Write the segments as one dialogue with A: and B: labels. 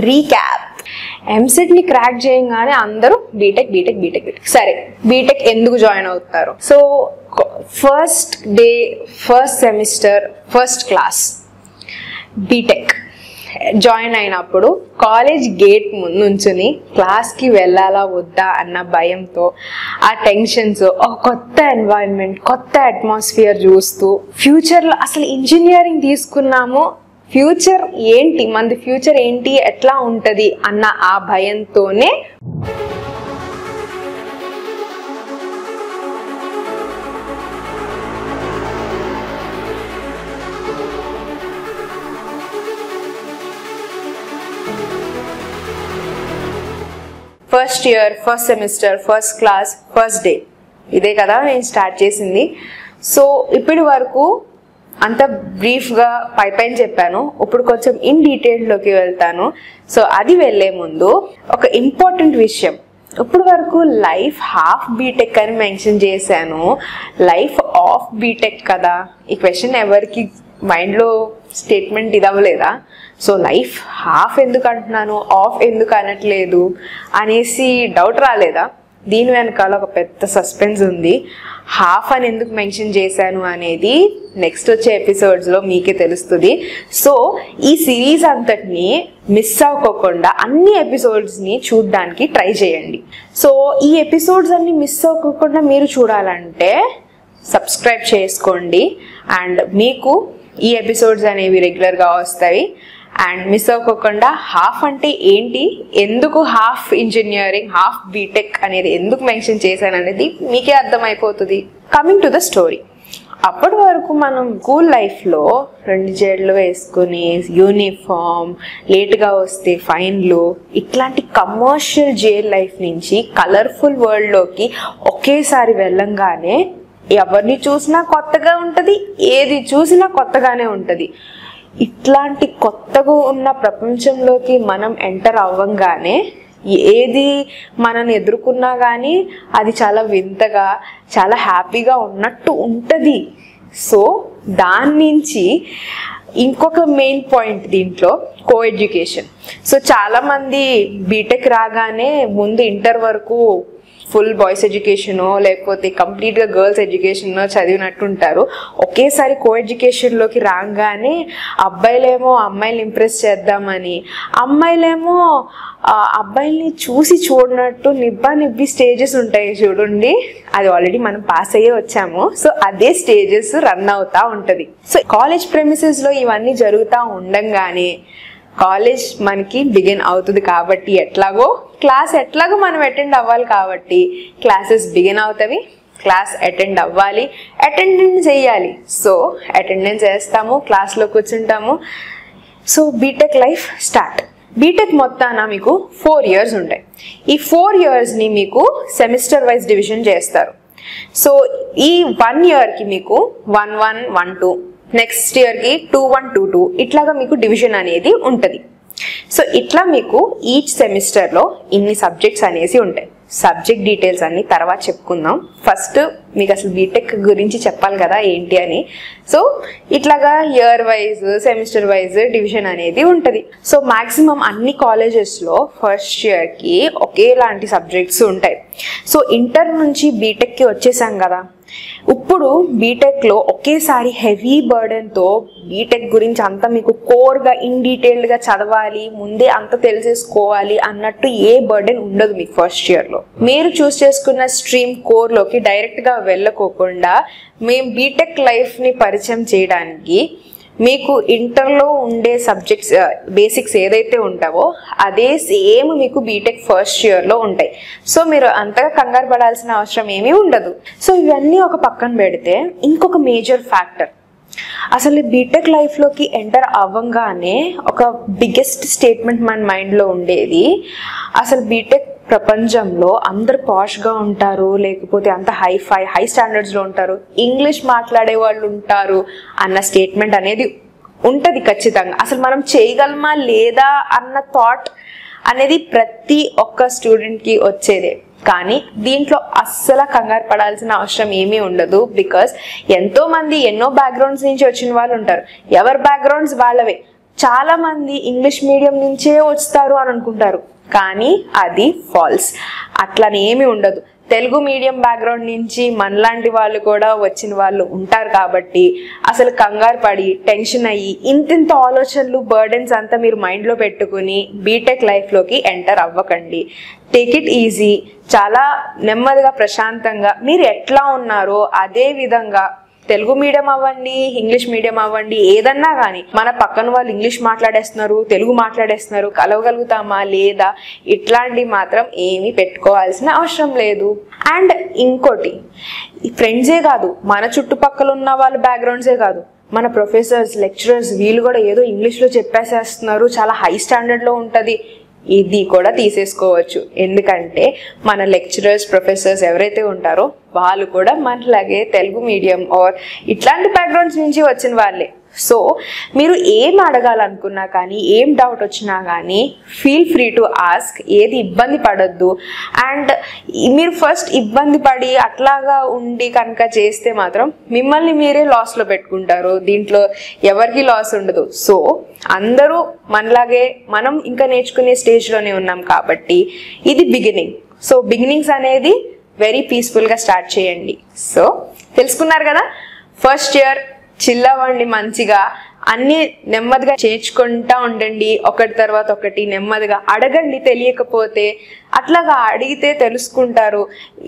A: Recap ఎంసెట్ని crack చేయగానే అందరూ BTech BTech BTech BTech సరే బీటెక్ ఎందుకు జాయిన్ అవుతారు? So first day first semester first class BTech join అయినప్పుడు కాలేజ్ గేట్ ముందు నుంచుని క్లాస్కి వెళ్ళాలా వద్దా అన్న భయంతో ఆ టెన్షన్స్ ఒక కొత్త ఎన్వైరన్మెంట్ కొత్త అట్మాస్ఫియర్ చూస్తూ ఫ్యూచర్లో అసలు ఇంజనీరింగ్ తీసుకున్నాము ఫ్యూచర్ ఏంటి? మనది ఫ్యూచర్ ఏంటి? ఎట్లా ఉంటుంది? అన్న ఆ భయంతోనే first year first semester first class first day ఇదే కదా నేను స్టార్ట్ చేసింది. సో ఇప్పటి వరకు అంత బ్రీఫ్గా పై పైన చెప్పాను. ఇప్పుడు కొంచెం ఇన్ డీటెయిల్లోకి వెళ్తాను. సో అది వెళ్ళే ముందు ఒక ఇంపార్టెంట్ విషయం. ఇప్పుడు వరకు లైఫ్ హాఫ్ బీటెక్ అని మెన్షన్ చేశాను. లైఫ్ ఆఫ్ బీటెక్ కదా? ఈ క్వశ్చన్ ఎవరికి మైండ్లో స్టేట్మెంట్ ఇది అవ్వలేదా? సో లైఫ్ హాఫ్ ఎందుకు అంటున్నాను? ఆఫ్ ఎందుకు అనట్లేదు? అనేసి డౌట్ రాలేదా? దీని వెనకాల ఒక పెద్ద సస్పెన్స్ ఉంది. హాఫ్ అని ఎందుకు మెన్షన్ చేశాను అనేది నెక్స్ట్ వచ్చే ఎపిసోడ్స్లో మీకే తెలుస్తుంది. సో ఈ సిరీస్ అంతటిని మిస్ అవ్వకోకుండా అన్ని ఎపిసోడ్స్ని చూడడానికి ట్రై చేయండి. సో ఈ ఎపిసోడ్స్ అన్ని మిస్ అవ్వకోకుండా మీరు చూడాలంటే సబ్స్క్రైబ్ చేసుకోండి. అండ్ మీకు ఈ ఎపిసోడ్స్ అనేవి రెగ్యులర్గా వస్తాయి. అండ్ మిస్ అవ్వకుండా హాఫ్ అంటే ఏంటి? ఎందుకు హాఫ్ ఇంజనీరింగ్ హాఫ్ బీటెక్ అనేది ఎందుకు మెన్షన్ చేశాను అనేది మీకే అర్థమైపోతుంది. కమింగ్ టు ద స్టోరీ అప్పటి వరకు మనం స్కూల్ లైఫ్లో రెండు జడ్లు వేసుకుని యూనిఫామ్ లేట్గా వస్తే ఫైన్లు ఇట్లాంటి కమర్షియల్ జైల్ లైఫ్ నుంచి కలర్ఫుల్ వరల్డ్లోకి ఒకేసారి వెళ్ళంగానే ఎవరిని చూసినా కొత్తగా ఉంటుంది ఏది చూసినా కొత్తగానే ఉంటుంది. ఇట్లాంటి కొత్తగా ఉన్న ప్రపంచంలోకి మనం ఎంటర్ అవ్వంగానే ఏది మనని ఎదుర్కొన్నా కానీ అది చాలా వింతగా చాలా హ్యాపీగా ఉన్నట్టు ఉంటుంది. సో దాని నుంచి ఇంకొక మెయిన్ పాయింట్ దీంట్లో కో ఎడ్యుకేషన్ సో చాలామంది బీటెక్ రాగానే ముందు ఇంటర్ వరకు ఫుల్ బాయ్స్ ఎడ్యుకేషనో లేకపోతే కంప్లీట్గా గర్ల్స్ ఎడ్యుకేషన్ చదివినట్టు ఉంటారు ఒకేసారి కో ఎడ్యుకేషన్లోకి రాగానే అబ్బాయిలేమో అమ్మాయిలు ఇంప్రెస్ చేద్దామని అమ్మాయిలేమో అబ్బాయిల్ని చూసి చూడనట్టు నిబ్బా నిబ్బి స్టేజెస్ ఉంటాయి చూడండి. అది ఆల్రెడీ మనం పాస్ అయ్యే వచ్చాము. సో అదే స్టేజెస్ రన్ అవుతా ఉంటుంది. సో కాలేజ్ ప్రెమిసెస్లో ఇవన్నీ జరుగుతూ ఉండంగానే కాలేజ్ మనకి బిగిన్ అవుతుంది కాబట్టి ఎట్లాగో క్లాస్ ఎట్లాగో మనం అటెండ్ అవ్వాలి కాబట్టి క్లాసెస్ బిగిన్ అవుతాయి క్లాస్ అటెండ్ అవ్వాలి అటెండెన్స్ వేయాలి సో అటెండెన్స్ వేస్తాము క్లాస్లో కూర్చుంటాము. So BTech life start. BTech మొత్తాన మీకు ఫోర్ ఇయర్స్ ఉంటాయి. ఈ ఫోర్ ఇయర్స్ని మీకు సెమిస్టర్ వైజ్ డివిజన్ చేస్తారు. సో ఈ వన్ ఇయర్కి మీకు one one one two next ఇయర్కి టూ వన్ టూ టూ ఇట్లాగా మీకు డివిజన్ అనేది ఉంటుంది. సో ఇట్లా మీకు ఈచ్ సెమిస్టర్లో ఇన్ని సబ్జెక్ట్స్ అనేసి ఉంటాయి. సబ్జెక్ట్ డీటెయిల్స్ అన్ని తర్వాత చెప్పుకుందాం. ఫస్ట్ మీకు అసలు బీటెక్ గురించి చెప్పాలి కదా ఏంటి అని. సో ఇట్లాగా year wise semester wise division అనేది ఉంటుంది. సో మాక్సిమం అన్ని కాలేజెస్లో ఫస్ట్ ఇయర్కి ఒకేలాంటి సబ్జెక్ట్స్ ఉంటాయి. సో ఇంటర్ నుంచి బీటెక్కి వచ్చేసాం కదా. ఇప్పుడు బీటెక్లో ఒకేసారి హెవీ బర్డెన్తో బీటెక్ గురించి అంతా మీకు కోర్గా ఇన్ డీటెయిల్డ్గా చదవాలి ముందే అంత తెలిసేసుకోవాలి అన్నట్టు ఏ బర్డెన్ ఉండదు మీకు ఫస్ట్ ఇయర్లో మీరు చూస్ చేసుకున్న స్ట్రీమ్ కోర్లోకి డైరెక్ట్గా వెళ్ళకోకుండా మేము బీటెక్ లైఫ్ని పరిచయం చేయడానికి మీకు ఇంటర్లో ఉండే సబ్జెక్ట్స్ బేసిక్స్ uh, ఏదైతే ఉంటావో అదే సేమ్ మీకు బీటెక్ ఫస్ట్ ఇయర్లో ఉంటాయి. సో మీరు అంతగా కంగారు పడాల్సిన అవసరం ఏమీ ఉండదు. సో ఇవన్నీ ఒక పక్కన పెడితే ఇంకొక మేజర్ ఫ్యాక్టర్ అసలు బీటెక్ లైఫ్లోకి ఎంటర్ అవ్వంగానే ఒక బిగ్గెస్ట్ స్టేట్మెంట్ మన మైండ్లో ఉండేది అసలు బీటెక్ ప్రపంచంలో అందరు పాష్గా ఉంటారు లేకపోతే అంత హై ఫై హై స్టాండర్డ్స్లో ఉంటారు ఇంగ్లీష్ మాట్లాడే వాళ్ళు ఉంటారు అన్న స్టేట్మెంట్ అనేది ఉంటుంది ఖచ్చితంగా. అసలు మనం చేయగలమా లేదా అన్న థాట్ అనేది ప్రతి ఒక్క స్టూడెంట్కి వచ్చేదే. కానీ దీంట్లో అస్సలు కంగారు పడాల్సిన అవసరం ఏమీ ఉండదు బికాస్ ఎంతో మంది ఎన్నో బ్యాక్గ్రౌండ్స్ నుంచి వచ్చిన వాళ్ళు ఉంటారు. ఎవరి బ్యాక్గ్రౌండ్స్ వాళ్ళవే. చాలా మంది ఇంగ్లీష్ మీడియం నుంచే వస్తారు అని అనుకుంటారు. కానీ అది ఫాల్స్ అట్లనే ఉండదు. తెలుగు మీడియం బ్యాక్గ్రౌండ్ నుంచి మనలాంటి వాళ్ళు కూడా వచ్చిన వాళ్ళు ఉంటారు కాబట్టి అసలు కంగారు పడి టెన్షన్ అయ్యి ఇంతింత ఆలోచనలు బర్డెన్స్ అంతా మీరు మైండ్లో పెట్టుకుని బీటెక్ లైఫ్లోకి ఎంటర్ అవ్వకండి. టేక్ ఇట్ ఈజీ చాలా నెమ్మదిగా ప్రశాంతంగా మీరు ఎట్లా ఉన్నారో అదే విధంగా తెలుగు మీడియం అవ్వండి ఇంగ్లీష్ మీడియం అవ్వండి ఏదన్నా కానీ మన పక్కన వాళ్ళు ఇంగ్లీష్ మాట్లాడేస్తున్నారు తెలుగు మాట్లాడేస్తున్నారు కలవగలుగుతామా లేదా ఇట్లాంటివి మాత్రం ఏమీ పెట్టుకోవాల్సిన అవసరం లేదు. అండ్ ఇంకోటి ఫ్రెండ్సే కాదు మన చుట్టుపక్కల ఉన్న వాళ్ళ బ్యాక్గ్రౌండ్సే కాదు మన ప్రొఫెసర్స్ లెక్చరర్స్ వీళ్ళు కూడా ఏదో ఇంగ్లీష్లో చెప్పేసేస్తున్నారు చాలా హై స్టాండర్డ్లో ఉంటుంది. ఇది కూడా తీసేసుకోవచ్చు. ఎందుకంటే మన లెక్చరర్స్ ప్రొఫెసర్స్ ఎవరైతే ఉంటారో వాళ్ళు కూడా మనలాగే తెలుగు మీడియం ఆర్ ఇట్లాంటి బ్యాక్గ్రౌండ్స్ నుంచి వచ్చిన వాళ్ళే. సో మీరు ఏం అడగాలనుకున్నా కానీ ఏం డౌట్ వచ్చినా కానీ ఫీల్ ఫ్రీ టు ఆస్క్ ఏది ఇబ్బంది పడద్దు. అండ్ మీరు ఫస్ట్ ఇబ్బంది పడి అట్లాగా ఉండి కనుక చేస్తే మాత్రం మిమ్మల్ని మీరే లాస్లో పెట్టుకుంటారు. దీంట్లో ఎవరికి లాస్ ఉండదు. సో అందరూ మనలాగే మనం ఇంకా నేర్చుకునే స్టేజ్లోనే ఉన్నాం కాబట్టి ఇది బిగినింగ్ సో బిగినింగ్స్ అనేది వెరీ పీస్ఫుల్గా స్టార్ట్ చేయండి. సో తెలుసుకున్నారు కదా? ఫస్ట్ ఇయర్ చిల్లవండి మంచిగా అన్ని నెమ్మదిగా చేర్చుకుంటా ఉండండి. ఒకటి తర్వాత ఒకటి నెమ్మదిగా అడగండి తెలియకపోతే అట్లాగా అడిగితే తెలుసుకుంటారు.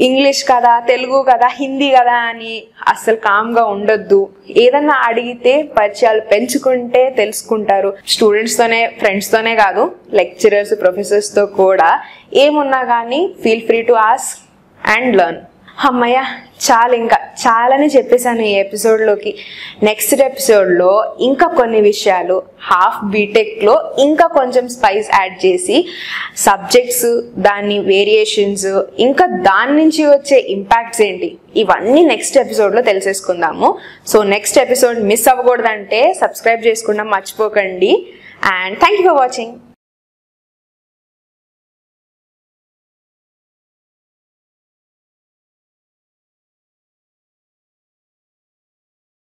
A: ఇంగ్లీష్ కదా తెలుగు కదా హిందీ కదా అని అస్సలు కామ్గా ఉండొద్దు. ఏదన్నా అడిగితే పరిచయాలు పెంచుకుంటే తెలుసుకుంటారు. స్టూడెంట్స్తోనే ఫ్రెండ్స్తోనే కాదు లెక్చరర్స్ ప్రొఫెసర్స్తో కూడా ఏమున్నా కానీ feel free to ask and learn అమ్మయ్య చాలా ఇంకా. చాలానే చెప్పేశాను ఈ ఎపిసోడ్లోకి. నెక్స్ట్ ఎపిసోడ్లో ఇంకా కొన్ని విషయాలు హాఫ్ బీటెక్లో ఇంకా కొంచెం స్పైస్ యాడ్ చేసి సబ్జెక్ట్స్ దాని వేరియేషన్స్ ఇంకా దాని నుంచి వచ్చే ఇంపాక్ట్స్ ఏంటి ఇవన్నీ నెక్స్ట్ ఎపిసోడ్లో తెలిసేసుకుందాము. సో నెక్స్ట్ ఎపిసోడ్ మిస్ అవ్వకూడదంటే సబ్స్క్రైబ్ చేసుకున్నా మర్చిపోకండి. And thank you for watching